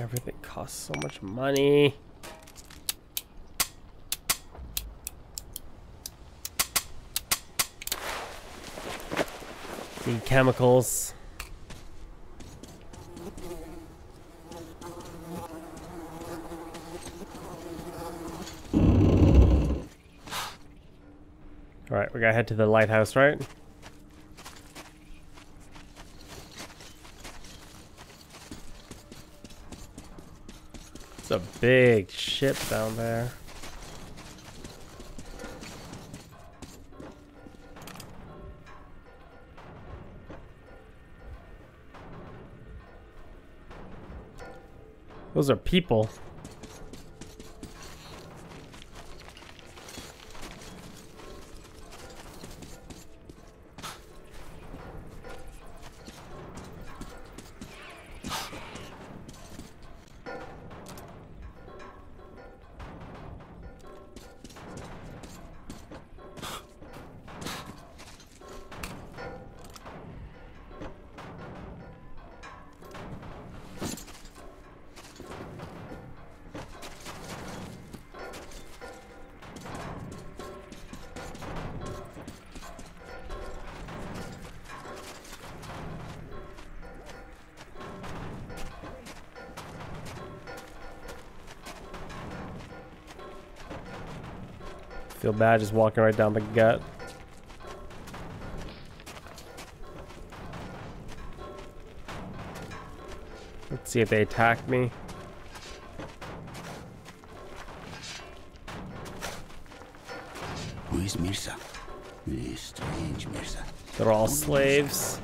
Everything costs so much money. Need chemicals. Alright, we gotta head to the lighthouse, right? Big ship down there. Those are people. Feel bad just walking right down the gut. Let's see if they attack me. Who is Mirza? Strange Mirza. They're all slaves.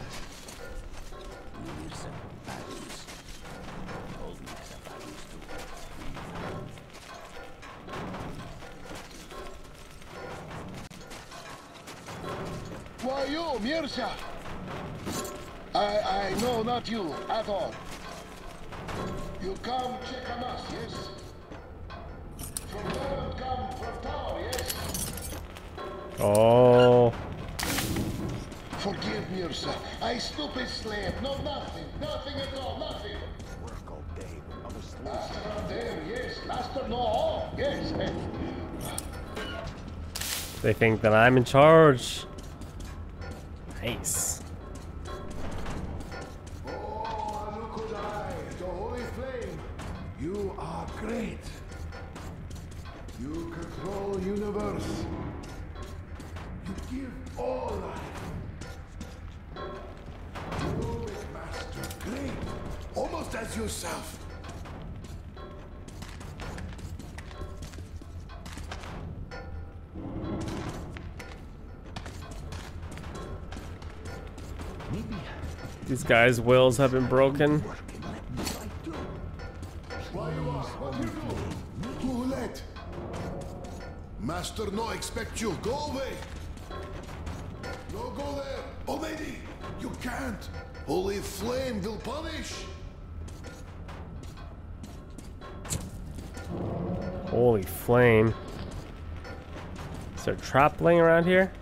Why you, Mirza? I, I know not you at all. You come check on us, yes? From London come from town, yes? Oh, Forgive Mirza. I stupid slave. No, nothing. Nothing at all. Nothing. Work all day. Other slaves. Master up there, yes. Master know all, yes. they think that I'm in charge. Nice. These guys' wills have been broken. Why you are? What you do? Too late. Master no expect you. Go away. No go there. Oh lady, you can't. Holy flame will punish. Holy flame. Is there a trap laying around here?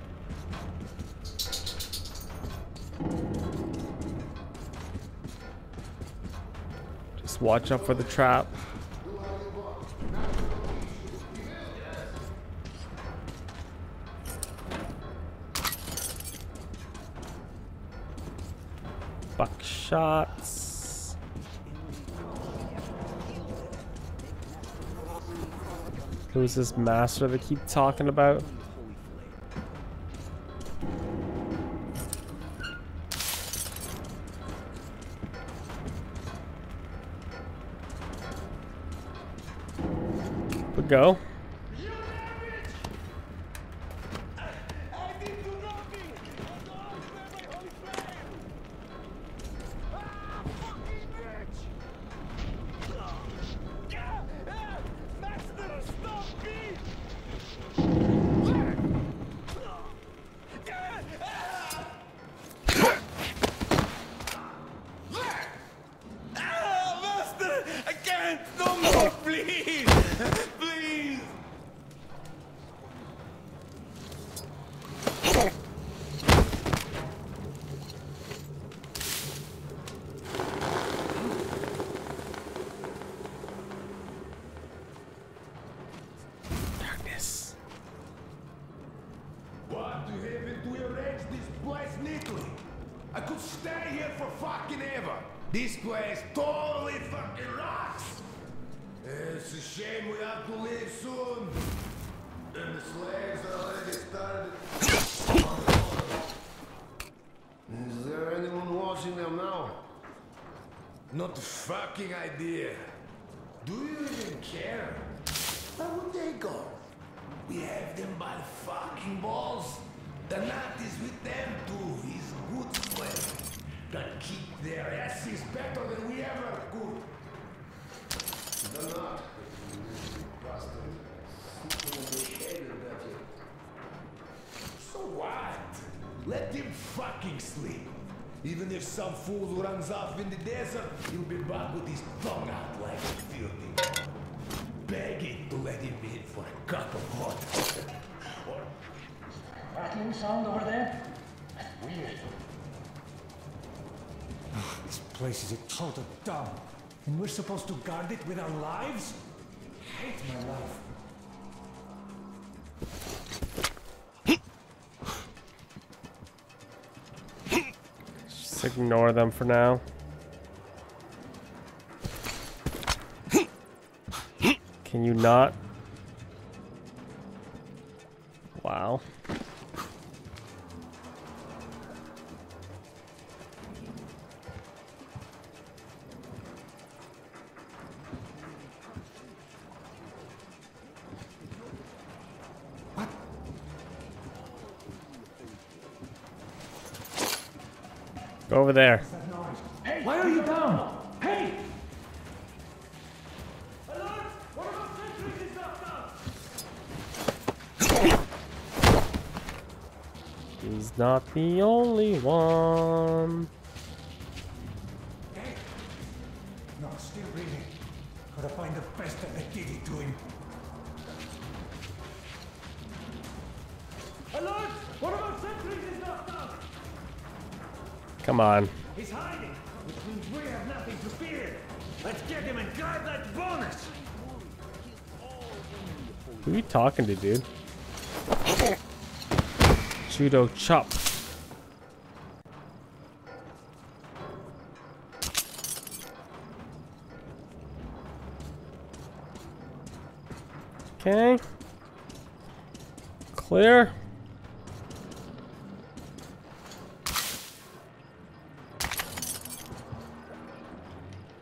Watch out for the trap. Buckshots. Who's this master they keep talking about? We go. Stay here for fucking ever. This place totally fucking rocks. It's a shame we have to leave soon. And the slaves are already started. Is there anyone watching them now? Not a fucking idea. Do you even care? Where would they go? We have them by the fucking balls. The nut is with them too. He's good friend. That keep their asses better than we ever could. The nut. Bastard. Sitting in the head of that you. So what? Let him fucking sleep. Even if some fool runs off in the desert, he'll be back with his tongue out like a filthy. Begging to let him in for a cup of water. or Rattling sound over there? Weird. This place is a total dump. And we're supposed to guard it with our lives? I hate my life. Just ignore them for now. Can you not? The only one. Hey! No, still reading. Gotta find the best that did it to him. Alert! One of our sentries is knocked out! Come on. He's hiding, which means we have nothing to fear. Let's get him and guard that bonus! Who are you talking to, dude? Judo chop. Okay. Clear.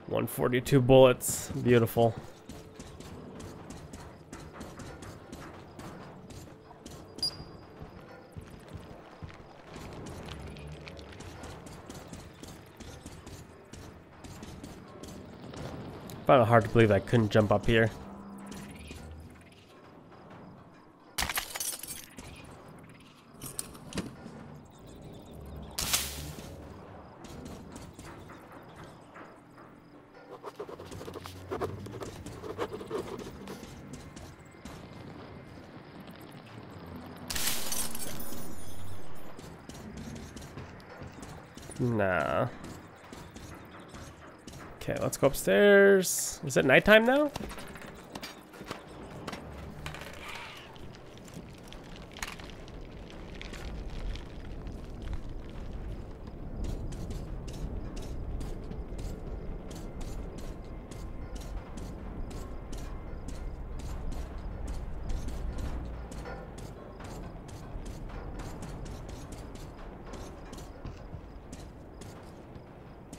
One forty-two bullets. Beautiful. Found it hard to believe I couldn't jump up here. Nah. Okay, let's go upstairs. Is it nighttime now?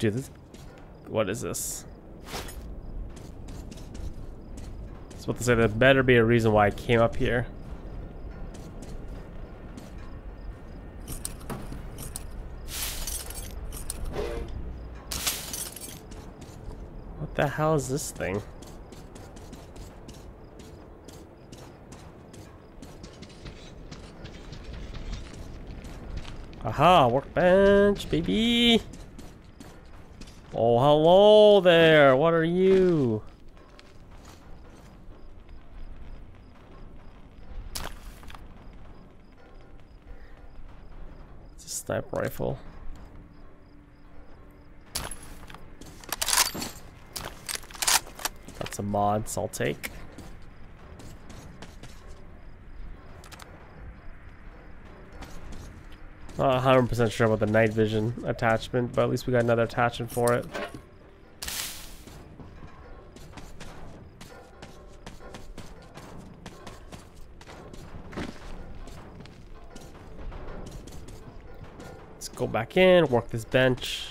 Dude, this what is this? I was about to say there better be a reason why I came up here. What the hell is this thing? Aha, workbench, baby! Oh, hello there. What are you? It's a sniper rifle. Got some mods I'll take. Not 100% sure about the night vision attachment, but at least we got another attachment for it. Let's go back in, work this bench.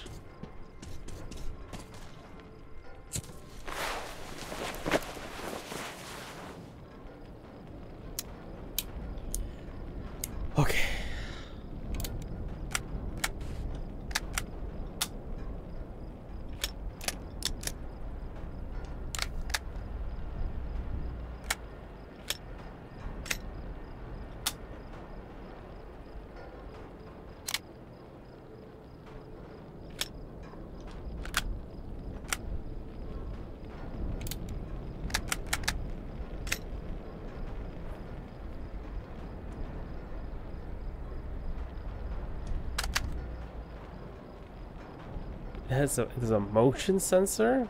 It has a, there's a motion sensor?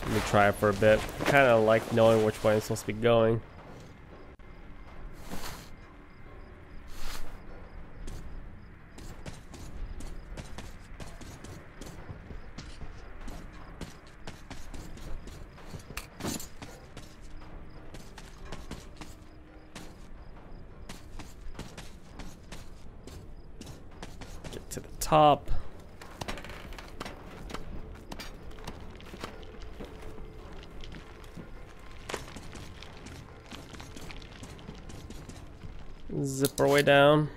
Let me try it for a bit. I kind of like knowing which way I'm supposed to be going. Get to the top. Zip our way down.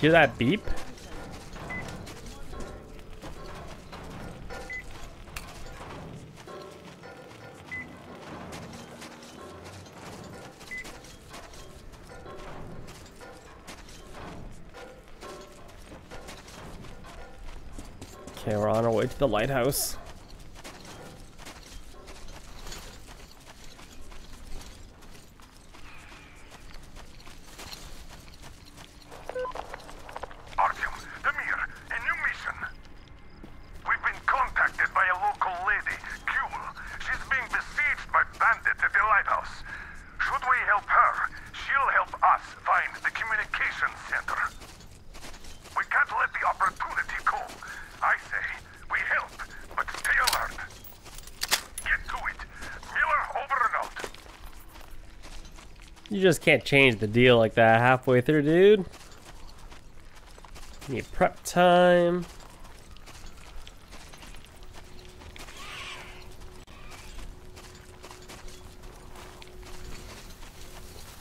Hear that beep? Okay, we're on our way to the lighthouse. Artyom, Demir, a new mission. We've been contacted by a local lady, Giul. She's being besieged by bandits at the lighthouse. Should we help her, she'll help us find the communications center. We can't let the opportunity go. I say, we help, but stay alert. Get to it. Miller, over and out. You just can't change the deal like that halfway through, dude. Need prep time.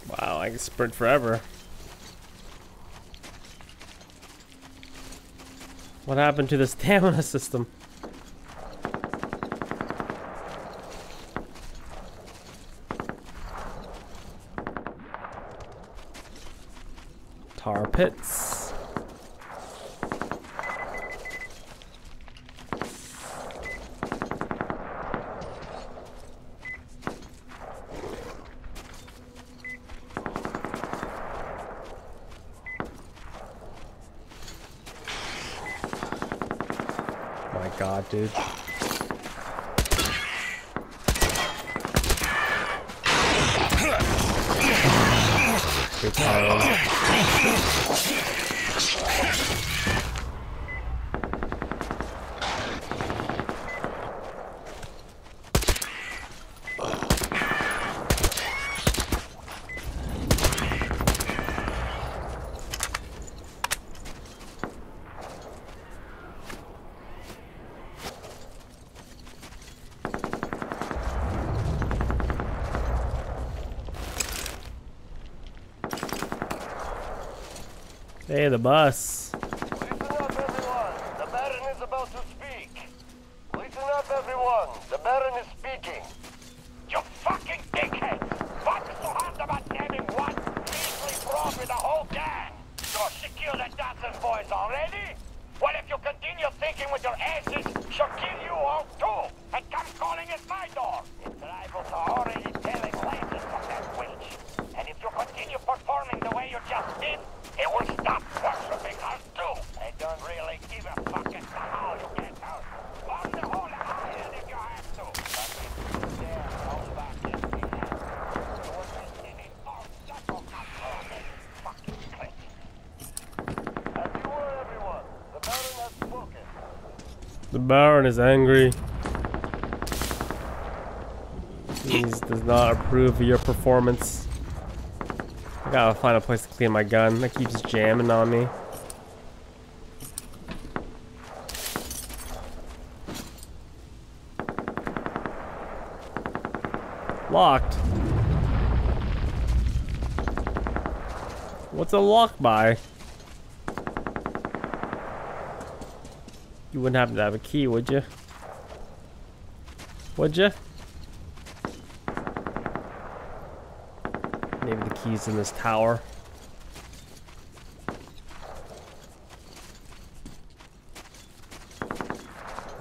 Wow, I can sprint forever. What happened to the stamina system? Tar pits. My god, dude. Good time. Hey, the bus. Listen up, everyone. The Baron is about to speak. Listen up, everyone. The Baron is speaking. You fucking dickhead! What's so hard about naming one measly frog with the whole gang? You're secure the Dawson boys already? Well, if you continue thinking with your asses, you The Baron is angry. He does not approve of your performance. I gotta find a place to clean my gun. That keeps jamming on me. Locked. What's a lock by? You wouldn't happen to have a key, would you? Would you? Maybe the key's in this tower.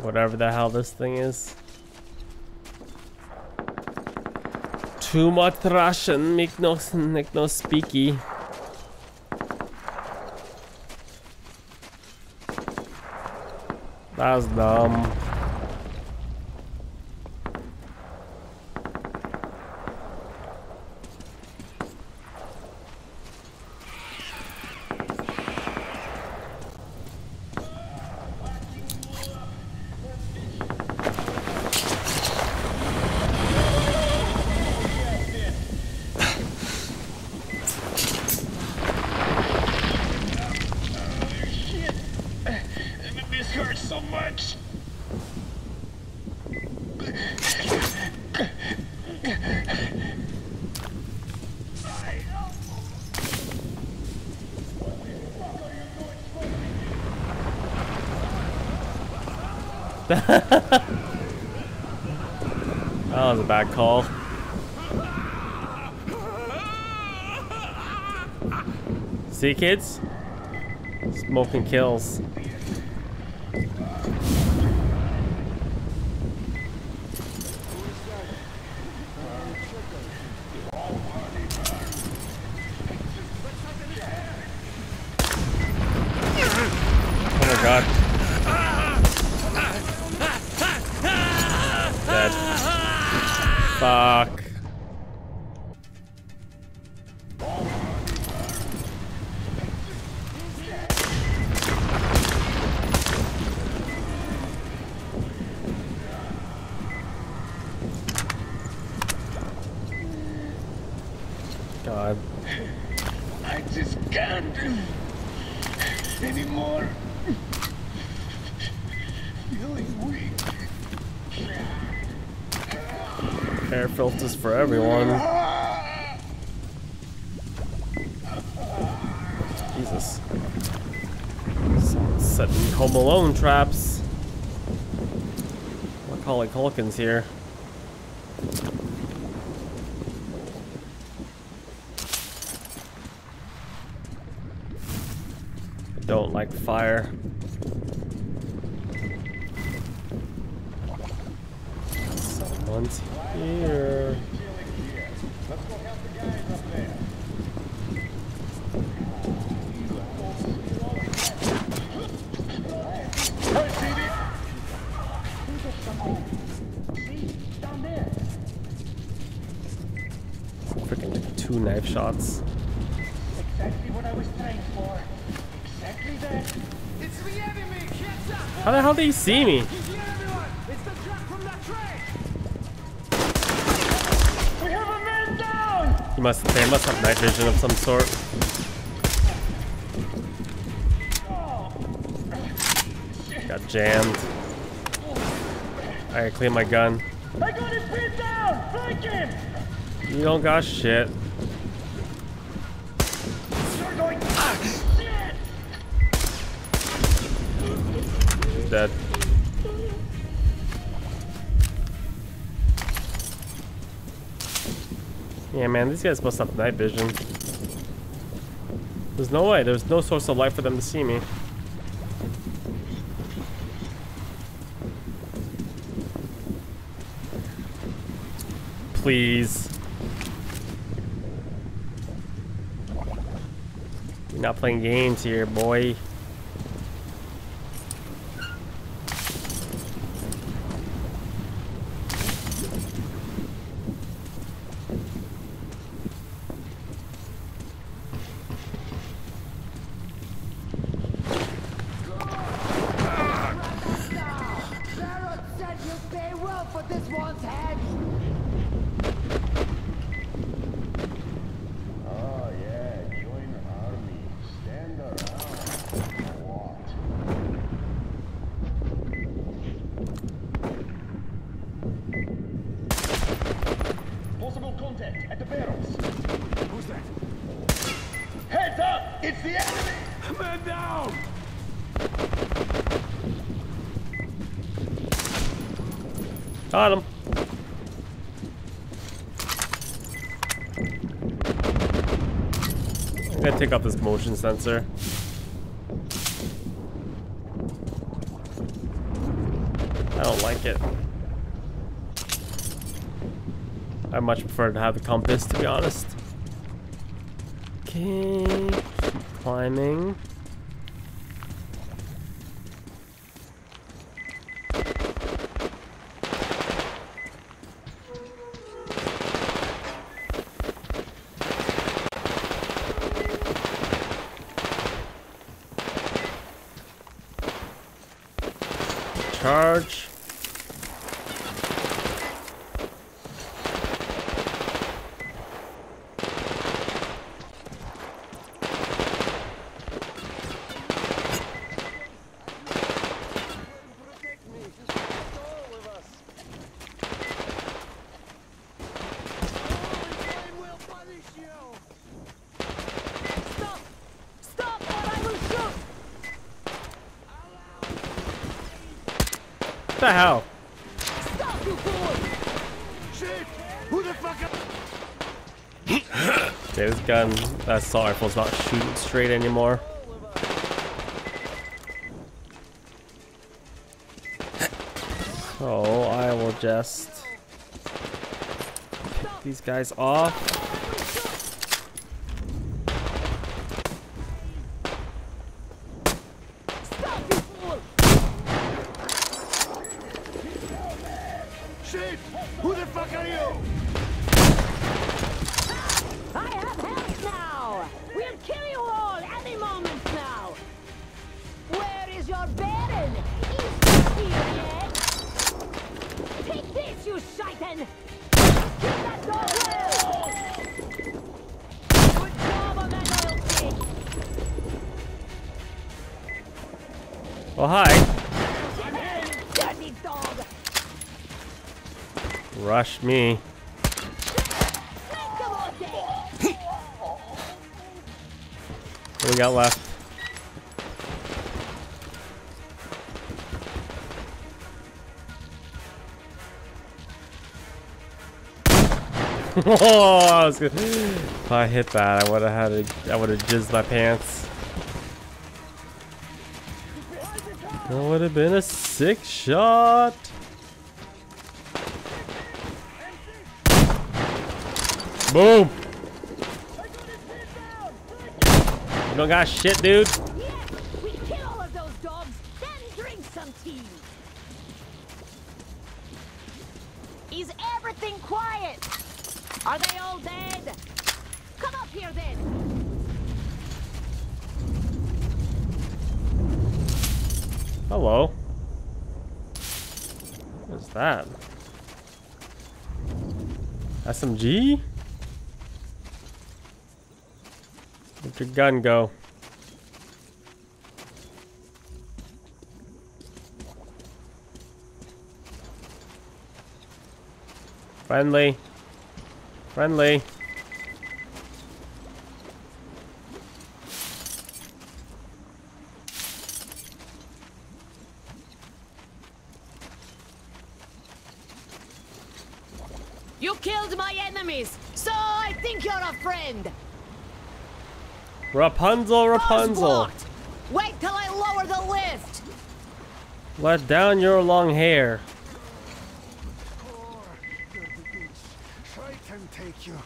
Whatever the hell this thing is. Too much Russian, make no, make no speaky. That was dumb. This hurts so much. Oh, that was a bad call. See, kids? Smoking kills. Oh my god. Fuck. For everyone. Jesus. Setting Home Alone traps. Macaulay Culkin's here. I don't like fire. Someone's here. Freaking like two knife shots. Exactly what I was trained for. Exactly that. It's the enemy! Get up! How the hell do you see me? He's here, everyone! It's the truck from that train! We have a man down! He must they must have night vision of some sort. Got jammed. I gotta clean my gun. I got him pinned down! Flank him! You don't got shit. You're going. Ah, shit! He's dead. Yeah, man, these guys must have night vision. There's no way. There's no source of light for them to see me. Please. You're not playing games here, boy. contact at the barrels. Who's that? Heads up! It's the enemy! Man down! Got him. I'm gonna take out this motion sensor. I don't like it. I much prefer to have the compass, to be honest. Okay, keep climbing. Charge. Stop! Stop or I will shoot! What the hell? Stop, you fool! Shit! Who the fuck this gun, that assault rifle's not shooting straight anymore. So I will just pick these guys off. You shaitan! Well! Hi. Dog! Rush me. What we got left? Oh, I good. If I hit that, I would have had to, I would have jizzed my pants. That would have been a sick shot. Boom. You don't got shit, dude. Are they all dead? Come up here then! Hello. What's that? SMG? Where'd your gun go? Friendly. Friendly. You killed my enemies, so I think you're a friend! Rapunzel, Rapunzel. Wait till I lower the lift! Let down your long hair. Can you.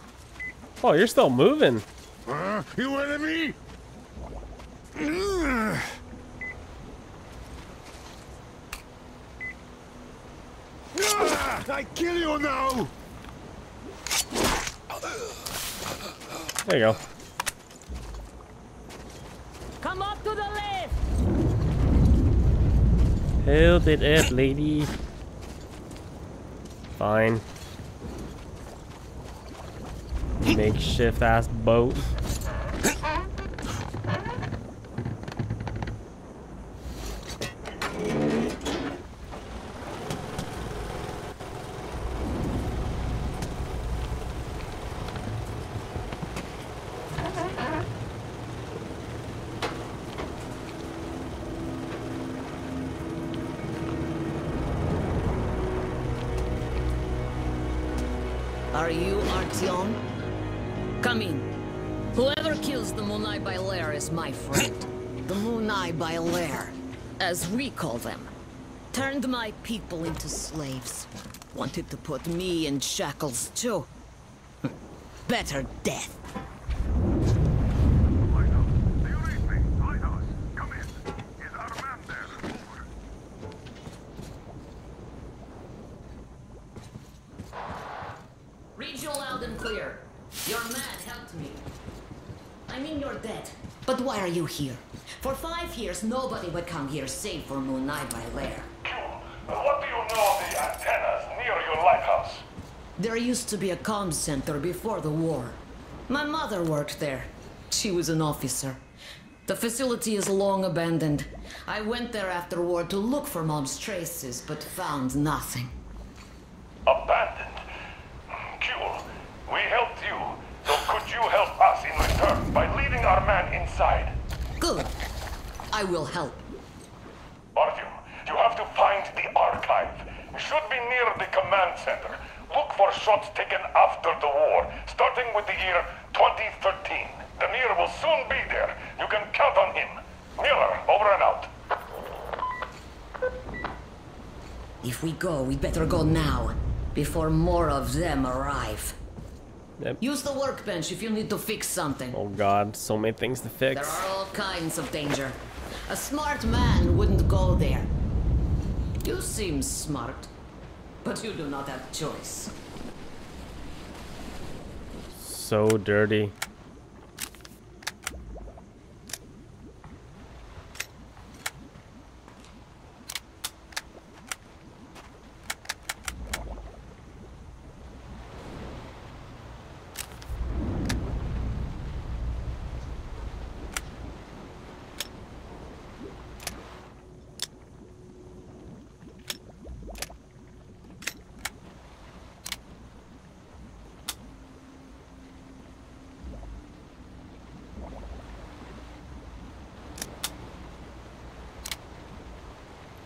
Oh, you're still moving. Huh? You enemy? Ah, I kill you now! There you go. Come up to the lift! Hold it up, lady. Fine makeshift ass boat. Are you Artyom? Come in. Whoever kills the Munai Bailair is my friend. the Munai Bailair, as we call them, turned my people into slaves. Wanted to put me in shackles too. Better death. Lighthouse, do you read me? Lighthouse, come in. Is our man there? Over. Read you loud and clear. Your man helped me. I mean, you're dead. But why are you here? For five years, nobody would come here save for Munai Bailair. What do you know of the antennas near your lighthouse? There used to be a comm center before the war. My mother worked there. She was an officer. The facility is long abandoned. I went there after war to look for mom's traces, but found nothing. Abandoned. Cool. We helped you, so could you help us in return by leading our man inside? Good. I will help. Artyom, you have to find the archive. It should be near the command center. Look for shots taken after the war, starting with the year 2013. Demir will soon be there. You can count on him. Miller, over and out. If we go, we better go now, before more of them arrive. Yep. Use the workbench if you need to fix something. Oh god, so many things to fix. There are all kinds of danger. A smart man wouldn't go there. You seem smart, but you do not have choice. So dirty.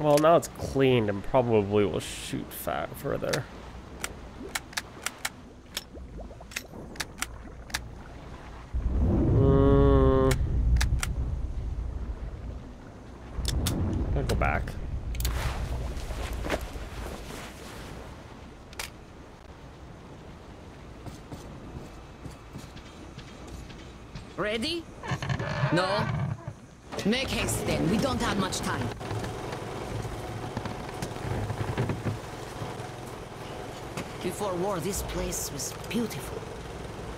Well, now it's cleaned and probably will shoot fat further. Mm. Gotta go back. Ready? No? Make haste then, we don't have much time. Before this place was beautiful.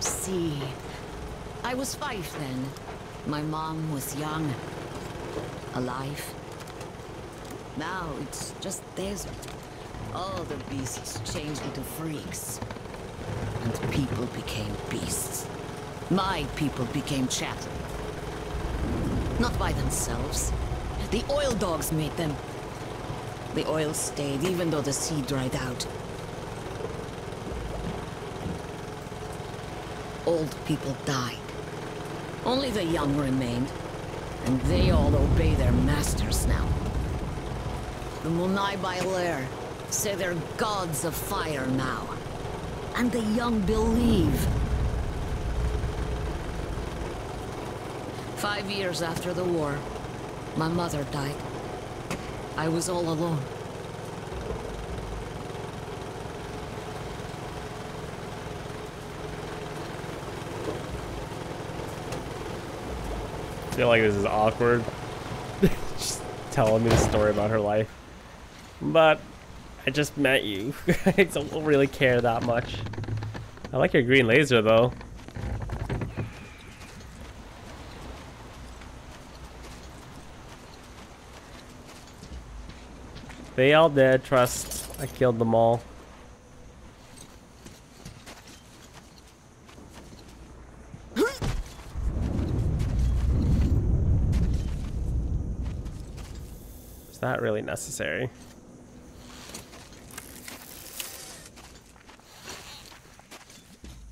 See, I was five then. My mom was young, alive. Now it's just desert. All the beasts changed into freaks. And people became beasts. My people became chattel. Not by themselves. The oil dogs made them. The oil stayed even though the sea dried out. Old people died. Only the young remained. And they all obey their masters now. The Munai Bailair say they're gods of fire now. And the young believe. Five years after the war, my mother died. I was all alone. Feel like this is awkward. just telling me the story about her life. But I just met you. I don't really care that much. I like your green laser though. They all dead, trust. I killed them all. That really necessary?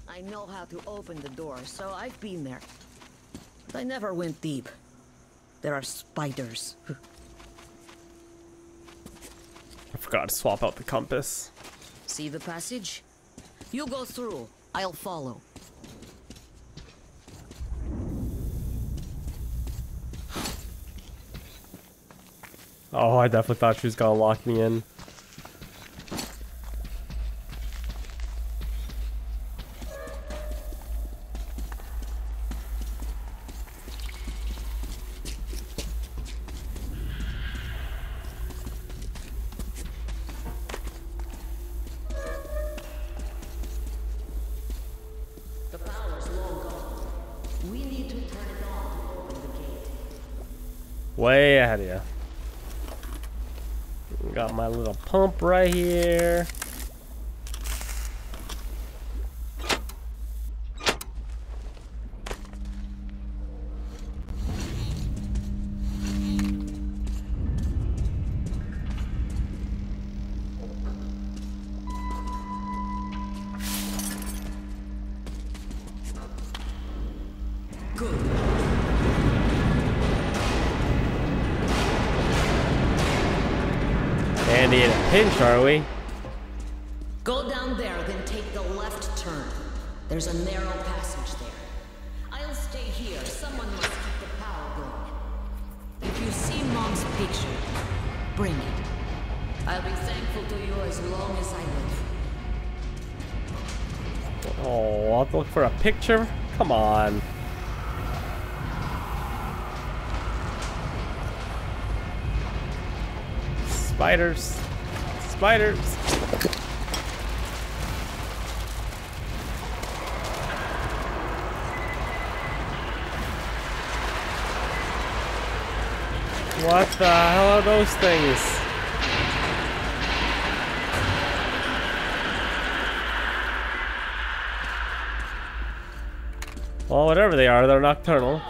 I know how to open the door, so I've been there. But I never went deep. There are spiders. I forgot to swap out the compass. See the passage? You go through. I'll follow. Oh, I definitely thought she was gonna lock me in. The power's long gone. We need to turn it on to open the gate. Way ahead of you. Got my little pump right here. Are we? Go down there, then take the left turn. There's a narrow passage there. I'll stay here. Someone must keep the power going. If you see Mom's picture, bring it. I'll be thankful to you as long as I live. Oh, I'll have to look for a picture? Come on. Spiders. Spiders. What the hell are those things? Well, whatever they are, they're nocturnal.